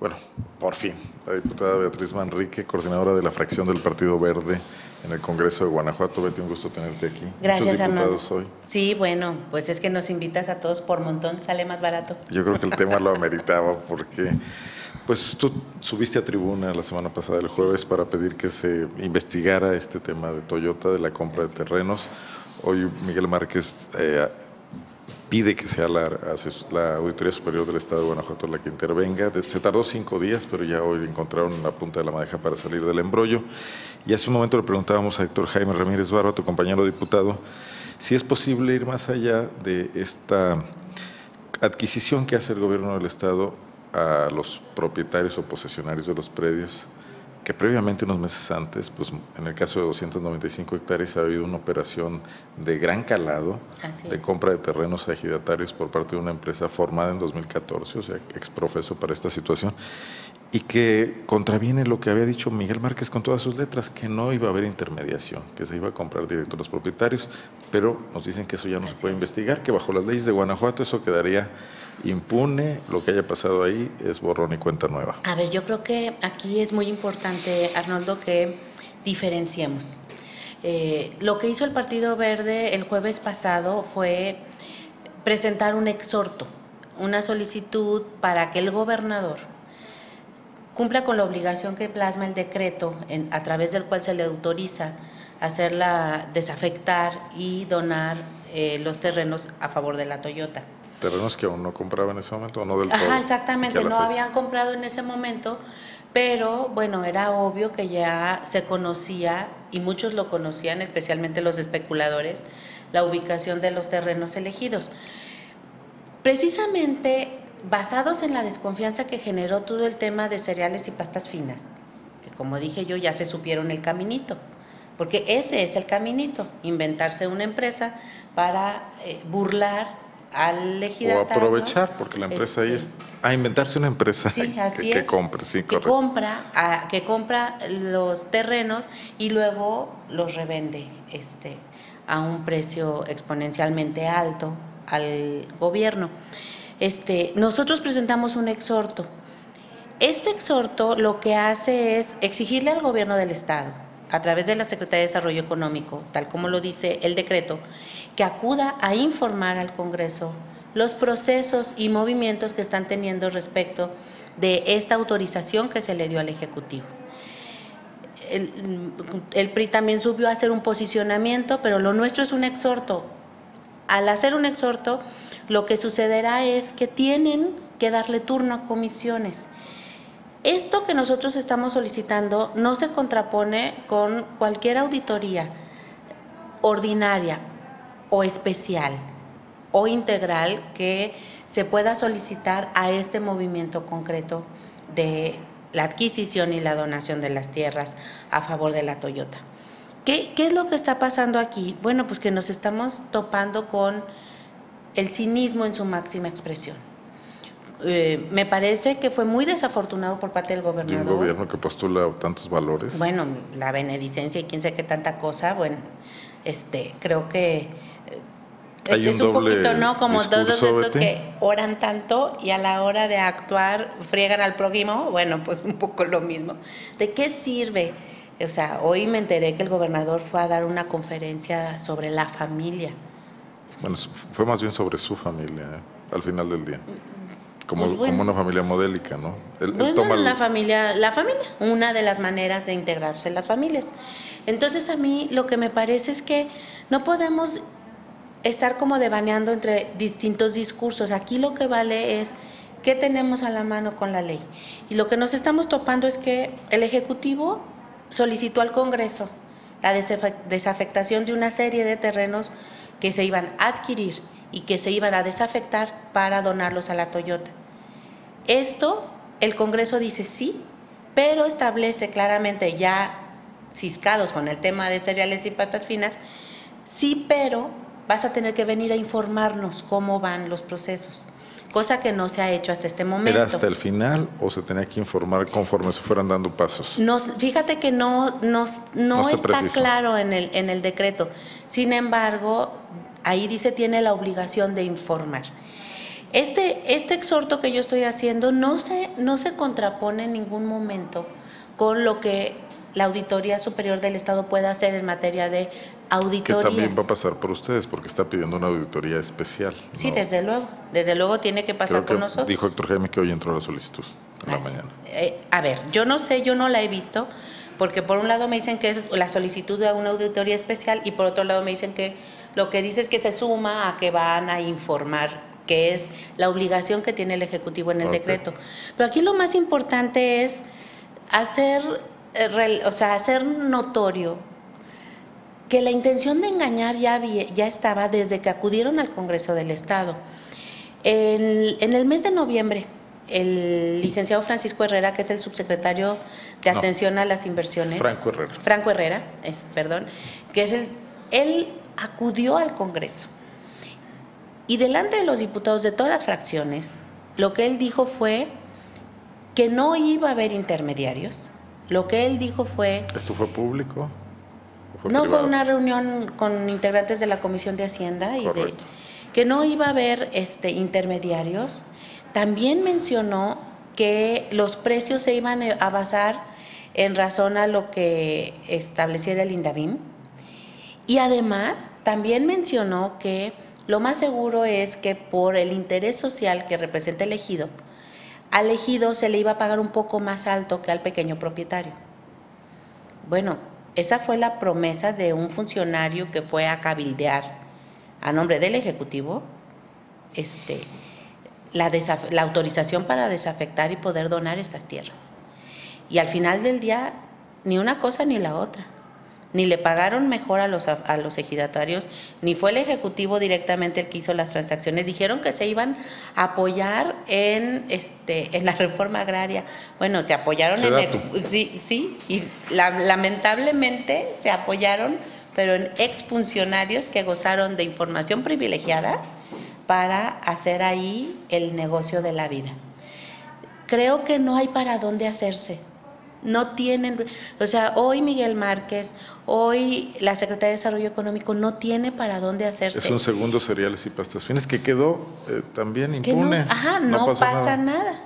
Bueno, por fin, la diputada Beatriz Manrique, coordinadora de la fracción del Partido Verde en el Congreso de Guanajuato. Betty, un gusto tenerte aquí. Gracias, Muchos hoy. Sí, bueno, pues es que nos invitas a todos por montón, sale más barato. Yo creo que el tema lo ameritaba porque pues tú subiste a tribuna la semana pasada, el jueves, para pedir que se investigara este tema de Toyota, de la compra de terrenos. Hoy Miguel Márquez eh, pide que sea la, Auditoría Superior del Estado de Guanajuato la que intervenga. Se tardó cinco días, pero ya hoy encontraron la punta de la madeja para salir del embrollo. Y hace un momento le preguntábamos a Héctor Jaime Ramírez Barba, tu compañero diputado, si es posible ir más allá de esta adquisición que hace el gobierno del Estado a los propietarios o posesionarios de los predios que previamente, unos meses antes, pues en el caso de 295 hectáreas, ha habido una operación de gran calado de compra de terrenos ejidatarios por parte de una empresa formada en 2014, o sea, exprofeso para esta situación, y que contraviene lo que había dicho Miguel Márquez con todas sus letras, que no iba a haber intermediación, que se iba a comprar directo a los propietarios, pero nos dicen que eso ya no se puede investigar, que bajo las leyes de Guanajuato eso quedaría impune, lo que haya pasado ahí es borrón y cuenta nueva. A ver, yo creo que aquí es muy importante, Arnoldo, que diferenciemos. Eh, lo que hizo el Partido Verde el jueves pasado fue presentar un exhorto, una solicitud para que el gobernador cumpla con la obligación que plasma el decreto a través del cual se le autoriza hacerla desafectar y donar eh, los terrenos a favor de la Toyota terrenos que aún no compraban en ese momento o no del todo. Ajá, exactamente, no habían comprado en ese momento, pero bueno, era obvio que ya se conocía y muchos lo conocían, especialmente los especuladores, la ubicación de los terrenos elegidos. Precisamente basados en la desconfianza que generó todo el tema de cereales y pastas finas, que como dije yo ya se supieron el caminito, porque ese es el caminito, inventarse una empresa para eh, burlar al O aprovechar, porque la empresa ahí es este, a inventarse una empresa que, compre, sí, que compra, que compra los terrenos y luego los revende este, a un precio exponencialmente alto al gobierno. Este, nosotros presentamos un exhorto. Este exhorto lo que hace es exigirle al gobierno del Estado, a través de la Secretaría de Desarrollo Económico, tal como lo dice el decreto, que acuda a informar al Congreso los procesos y movimientos que están teniendo respecto de esta autorización que se le dio al Ejecutivo. El, PRI también subió a hacer un posicionamiento, pero lo nuestro es un exhorto. Al hacer un exhorto, lo que sucederá es que tienen que darle turno a comisiones. Esto que nosotros estamos solicitando no se contrapone con cualquier auditoría ordinaria o especial o integral que se pueda solicitar a este movimiento concreto de la adquisición y la donación de las tierras a favor de la Toyota. ¿Qué, es lo que está pasando aquí? Bueno, pues que nos estamos topando con el cinismo en su máxima expresión. Eh, me parece que fue muy desafortunado por parte del gobernador. un gobierno que postula tantos valores. Bueno, la benedicencia y quién sé qué tanta cosa, bueno, este, creo que es, un, poquito, ¿no? Como todos estos que oran tanto y a la hora de actuar friegan al prójimo, bueno, pues un poco lo mismo. ¿De qué sirve? O sea, hoy me enteré que el gobernador fue a dar una conferencia sobre la familia. Bueno, fue más bien sobre su familia, ¿eh? al final del día. Como, pues como, una familia modélica, ¿no? la familia, la familia, una de las maneras de integrarse en las familias. Entonces a mí lo que me parece es que no podemos estar como devaneando entre distintos discursos. Aquí lo que vale es qué tenemos a la mano con la ley. Y lo que nos estamos topando es que el Ejecutivo solicitó al Congreso la desafectación de una serie de terrenos que se iban a adquirir y que se iban a desafectar para donarlos a la Toyota. Esto, el Congreso dice sí, pero establece claramente ya ciscados con el tema de cereales y patas finas, sí, pero vas a tener que venir a informarnos cómo van los procesos, cosa que no se ha hecho hasta este momento. ¿Era hasta el final o se tenía que informar conforme se fueran dando pasos? Nos, fíjate que no, nos, no, está claro en el, en el decreto. Sin embargo, ahí dice tiene la obligación de informar. Este, este exhorto que yo estoy haciendo no se, no se contrapone en ningún momento con lo que la Auditoría Superior del Estado pueda hacer en materia de auditorías. Que también va a pasar por ustedes, porque está pidiendo una auditoría especial. Sí, desde luego. Desde luego tiene que pasar por nosotros. Dijo Héctor Jaime que hoy entró la solicitud en la mañana. Eh, a ver, yo no sé, yo no la he visto, porque por un lado me dicen que es la solicitud de una auditoría especial y por otro lado me dicen que lo que dice es que se suma a que van a informar que es la obligación que tiene el Ejecutivo en el decreto. Pero aquí lo más importante es hacer, eh, o sea, hacer notorio que la intención de engañar ya, ya estaba desde que acudieron al Congreso del Estado. en el mes de noviembre, el licenciado Francisco Herrera, que es el subsecretario de Atención a las Inversiones. Franco Herrera. Franco Herrera, es, perdón, que es el, él acudió al Congreso y delante de los diputados de todas las fracciones, lo que él dijo fue que no iba a haber intermediarios. Lo que él dijo fue... ¿Esto fue público? no, fue una reunión con integrantes de la Comisión de Hacienda y de que no iba a haber este, intermediarios. También mencionó que los precios se iban a basar en razón a lo que estableciera el INDAVIM. Y además también mencionó que lo más seguro es que por el interés social que representa el ejido, al ejido se le iba a pagar un poco más alto que al pequeño propietario. Bueno, esa fue la promesa de un funcionario que fue a cabildear a nombre del Ejecutivo este, la, la autorización para desafectar y poder donar estas tierras. Y al final del día, ni una cosa ni la otra ni le pagaron mejor a los, a, los ejidatarios, ni fue el Ejecutivo directamente el que hizo las transacciones. Dijeron que se iban a apoyar en, este, en la reforma agraria. Bueno, se apoyaron en... sí, sí, y lamentablemente se apoyaron, pero en exfuncionarios que gozaron de información privilegiada para hacer ahí el negocio de la vida. Creo que no hay para dónde hacerse. No tienen, o sea, hoy Miguel Márquez, hoy la Secretaría de Desarrollo Económico no tiene para dónde hacerse. Es un segundo cereales y pastas finas que quedó eh, también impune. No, ajá, no, pasa, nada.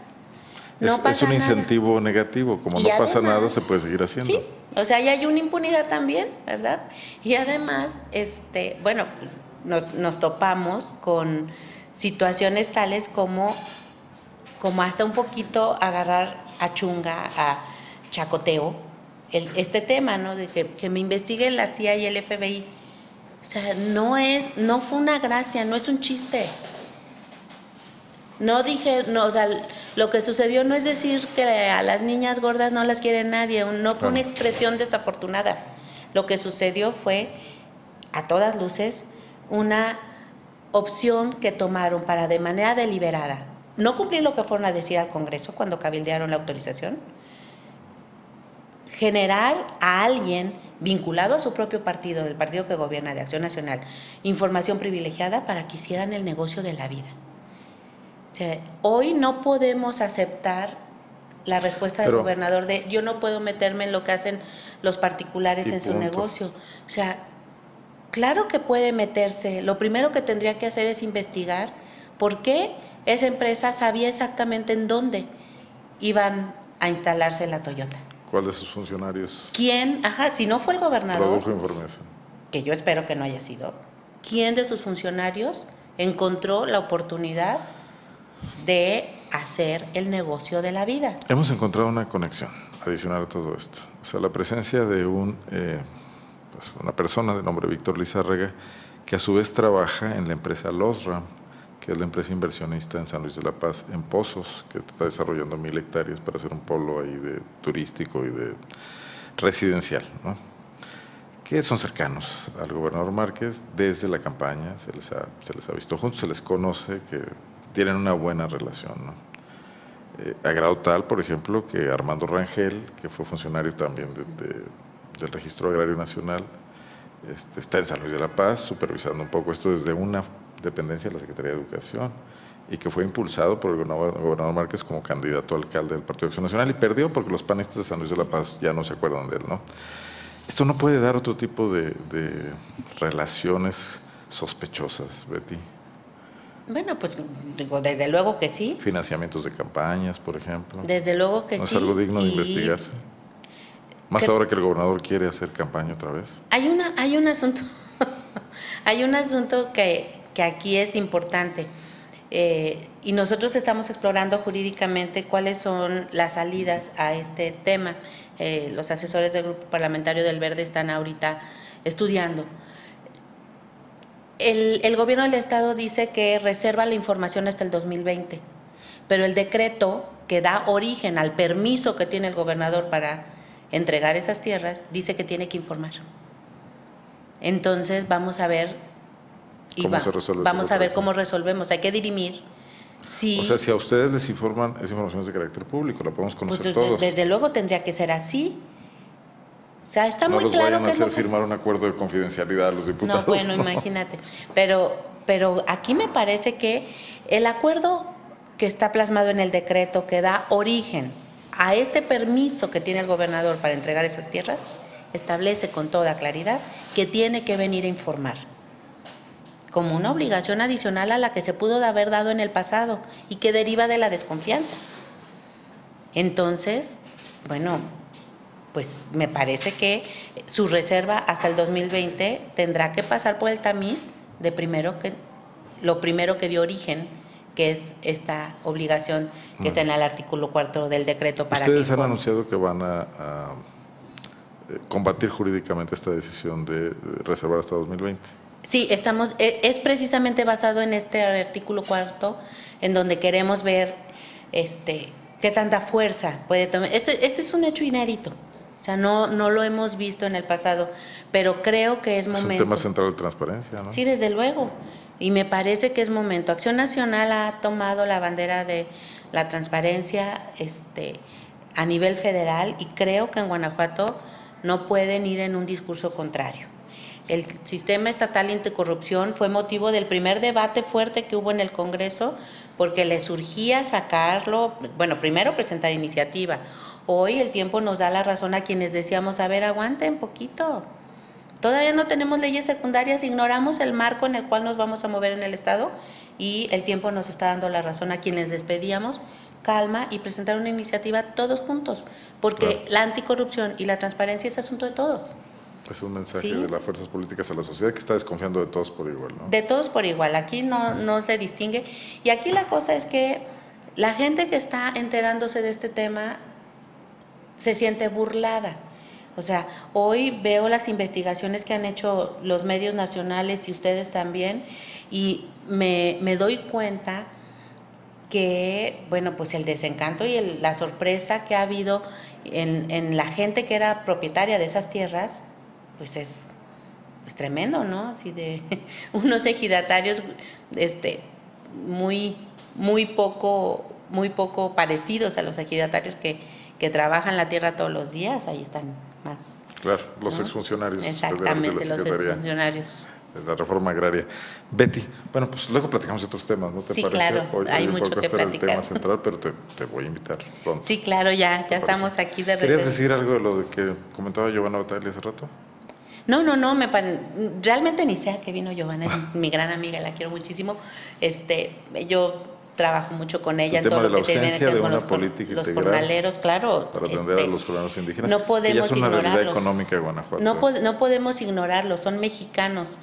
es, un incentivo negativo, como no pasa nada se puede seguir haciendo. Sí, o sea, ya hay una impunidad también, ¿verdad? Y además, este, bueno, pues, nos, nos topamos con situaciones tales como, como hasta un poquito agarrar a chunga, a chacoteo el, este tema, ¿no? De que, me investigue la CIA y el FBI. O sea, no es, no fue una gracia, no es un chiste. No dije, no, o sea, lo que sucedió no es decir que a las niñas gordas no las quiere nadie, no fue una expresión desafortunada. Lo que sucedió fue, a todas luces, una opción que tomaron para de manera deliberada no cumplir lo que fueron a decir al Congreso cuando cabildearon la autorización, generar a alguien vinculado a su propio partido, del partido que gobierna, de Acción Nacional, información privilegiada para que hicieran el negocio de la vida. hoy no podemos aceptar la respuesta del gobernador de yo no puedo meterme en lo que hacen los particulares en su negocio. O sea, claro que puede meterse. Lo primero que tendría que hacer es investigar por qué esa empresa sabía exactamente en dónde iban a instalarse la Toyota. ¿Cuál de sus funcionarios? ¿Quién? Ajá, si no fue el gobernador. Produjo información. Que yo espero que no haya sido. ¿Quién de sus funcionarios encontró la oportunidad de hacer el negocio de la vida? Hemos encontrado una conexión adicional a todo esto. O sea, la presencia de un, eh, pues, una persona de nombre Víctor Lizárrega que a su vez trabaja en la empresa Losram que es la empresa inversionista en San Luis de la Paz, en Pozos, que está desarrollando mil hectáreas para hacer un polo ahí de turístico y de residencial, ¿no? que son cercanos al gobernador Márquez desde la campaña, se les ha, se les ha visto juntos, se les conoce que tienen una buena relación. ¿no? Eh, a grado tal, por ejemplo, que Armando Rangel, que fue funcionario también del Registro Agrario Nacional, este, está en San Luis de la Paz supervisando un poco esto desde una dependencia de la Secretaría de Educación y que fue impulsado por el gobernador, Márquez como candidato a alcalde del Partido de Acción Nacional y perdió porque los panistas de San Luis de la Paz ya no se acuerdan de él. ¿no? Esto no puede dar otro tipo de, relaciones sospechosas, Betty. Bueno, pues digo, desde luego que sí. Financiamientos de campañas, por ejemplo. Desde luego que ¿No sí. es algo digno de investigarse? Más que- ahora que el gobernador quiere hacer campaña otra vez. Hay, una, hay un asunto, hay un asunto que, que aquí es importante. eh, y nosotros estamos explorando jurídicamente cuáles son las salidas a este tema. Eh, los asesores del Grupo Parlamentario del Verde están ahorita estudiando. El, el gobierno del Estado dice que reserva la información hasta el 2020, pero el decreto que da origen al permiso que tiene el gobernador para entregar esas tierras dice que tiene que informar. Entonces vamos a ver y ¿Cómo va- se resuelve vamos a ver cómo resolvemos. Hay que dirimir si O sea, si a ustedes les informan, esa información es de carácter público, la podemos pues, conocer desde, todos. desde luego tendría que ser así. O sea, está no muy los claro vayan a que es hacer firmar un acuerdo de confidencialidad a los diputados. No, bueno, ¿no? imagínate. Pero, pero aquí me parece que el acuerdo que está plasmado en el decreto que da origen a este permiso que tiene el gobernador para entregar esas tierras, establece con toda claridad que tiene que venir a informar como una obligación adicional a la que se pudo haber dado en el pasado y que deriva de la desconfianza. Entonces, bueno, pues me parece que su reserva hasta el 2020 tendrá que pasar por el tamiz de primero que lo primero que dio origen, que es esta obligación que está en el artículo cuarto del decreto para Ustedes que han anunciado que van a, a, eh, combatir jurídicamente esta decisión de reservar hasta 2020. Sí, estamos, e- es precisamente basado en este artículo cuarto, en donde queremos ver este, qué tanta fuerza puede tomar. Este, este es un hecho inédito, o sea, no, no lo hemos visto en el pasado, pero creo que es Es un momento. tema central de transparencia, ¿no? Sí, desde luego. Y me parece que es momento. Acción Nacional ha tomado la bandera de la transparencia este, a nivel federal y creo que en Guanajuato no pueden ir en un discurso contrario. El sistema estatal anticorrupción fue motivo del primer debate fuerte que hubo en el Congreso porque le surgía sacarlo, bueno, primero presentar iniciativa. Hoy el tiempo nos da la razón a quienes decíamos, a ver, aguanten poquito. Todavía no tenemos leyes secundarias, ignoramos el marco en el cual nos vamos a mover en el Estado y el tiempo nos está dando la razón a quienes les pedíamos calma y presentar una iniciativa todos juntos, porque Claro. la anticorrupción y la transparencia es asunto de todos, Es un mensaje Sí. de las fuerzas políticas a la sociedad que está desconfiando de todos por igual, ¿no? de todos por igual, aquí no, no se distingue. Y aquí la cosa es que la gente que está enterándose de este tema se siente burlada. O sea, hoy veo las investigaciones que han hecho los medios nacionales y ustedes también, y me, me doy cuenta que, bueno, pues el desencanto y el- la sorpresa que ha habido en, en la gente que era propietaria de esas tierras, pues es, es tremendo, ¿no? Así de unos ejidatarios este, muy, muy, poco, muy poco parecidos a los ejidatarios que, que trabajan la tierra todos los días, ahí están más. Claro, los ¿no? exfuncionarios federales de Exactamente, la los exfuncionarios. de la Reforma Agraria. Betty, bueno, pues luego platicamos de otros temas, ¿no te Sí, parece? claro, hay mucho porque que era el platicar. tema central, pero te, te voy a invitar pronto. Sí, claro, ya, ya estamos aquí de ¿Querías regreso. decir algo de lo que comentaba Giovanna Bataglia hace rato? No, no, no, me realmente ni sé a qué vino Giovanna, es mi gran amiga, la quiero muchísimo. Este, yo trabajo mucho con ella El en todo lo que tiene que ver de con una los, política los jornaleros, claro. Para atender este, a los colonos indígenas. no que ya podemos es una realidad económica de Guanajuato. No, po- no podemos ignorarlos, son mexicanos.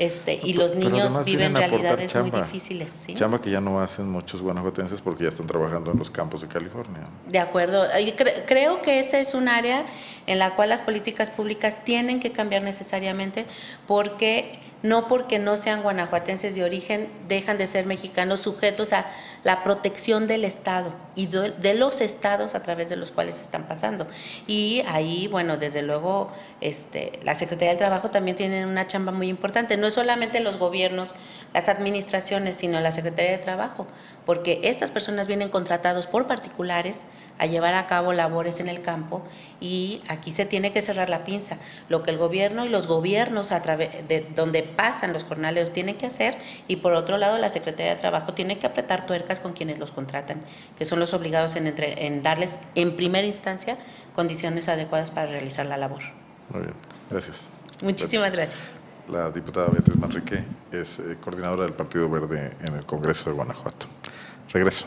Este, y los niños viven realidades muy difíciles. ¿sí? Chamba que ya no hacen muchos guanajuatenses porque ya están trabajando en los campos de California. De acuerdo. Y cre- creo que ese es un área en la cual las políticas públicas tienen que cambiar necesariamente porque no porque no sean guanajuatenses de origen dejan de ser mexicanos sujetos a la protección del Estado y de, los estados a través de los cuales están pasando. Y ahí, bueno, desde luego, este, la Secretaría del Trabajo también tiene una chamba muy importante. No es solamente los gobiernos, las administraciones, sino la Secretaría de Trabajo, porque estas personas vienen contratados por particulares a llevar a cabo labores en el campo y aquí se tiene que cerrar la pinza. Lo que el gobierno y los gobiernos a través de donde pasan los jornaleros tienen que hacer y por otro lado la Secretaría de Trabajo tiene que apretar tuercas con quienes los contratan, que son los obligados en, entre- en darles en primera instancia condiciones adecuadas para realizar la labor. Muy bien, gracias. Muchísimas gracias. La diputada Beatriz Manrique es eh, coordinadora del Partido Verde en el Congreso de Guanajuato. Regreso.